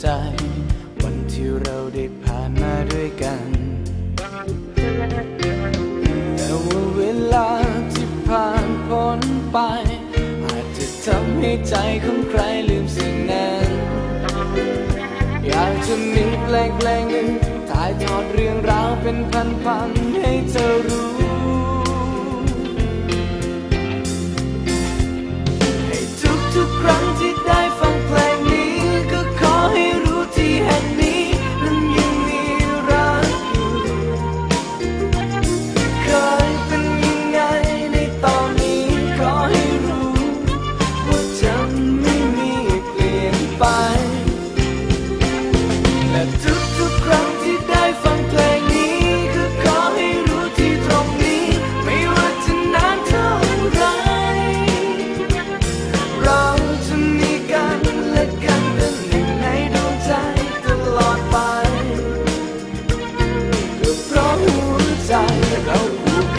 ใจ วันที่เราได้ผ่านมาด้วยกัน แต่ว่าเวลาที่ผ่านพ้นไป อาจจะทำให้ใจของใครลืมสิ่งนั้น อยากจะมีแปลงเพลงหนึ่งถ่ายทอดเรื่องราวเป็นพันๆให้เธอรู้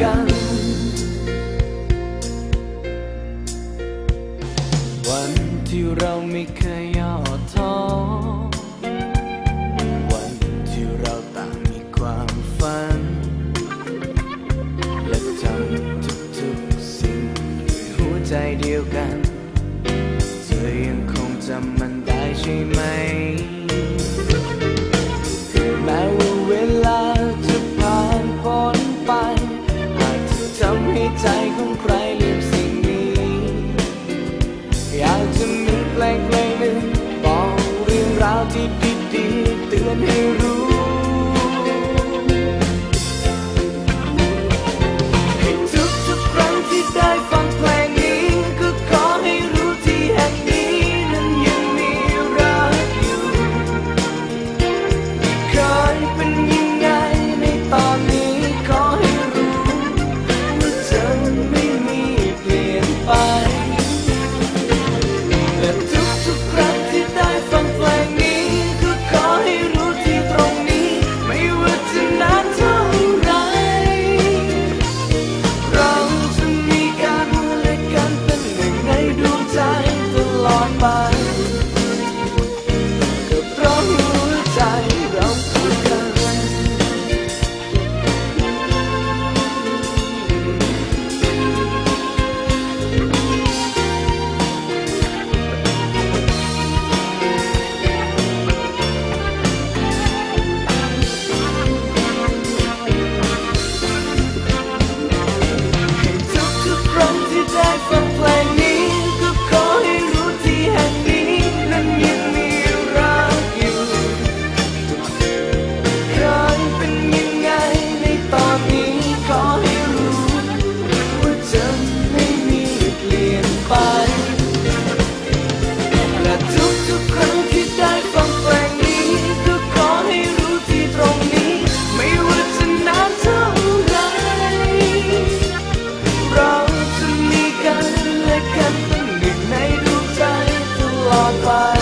กัน วันที่เราไม่เคยย่อท้อ วันที่เราต่างมีความฝัน และทำทุกๆสิ่งด้วยหัวใจเดียวกัน เธอยังคงจำมันได้ใช่ไหม จะมีเ apa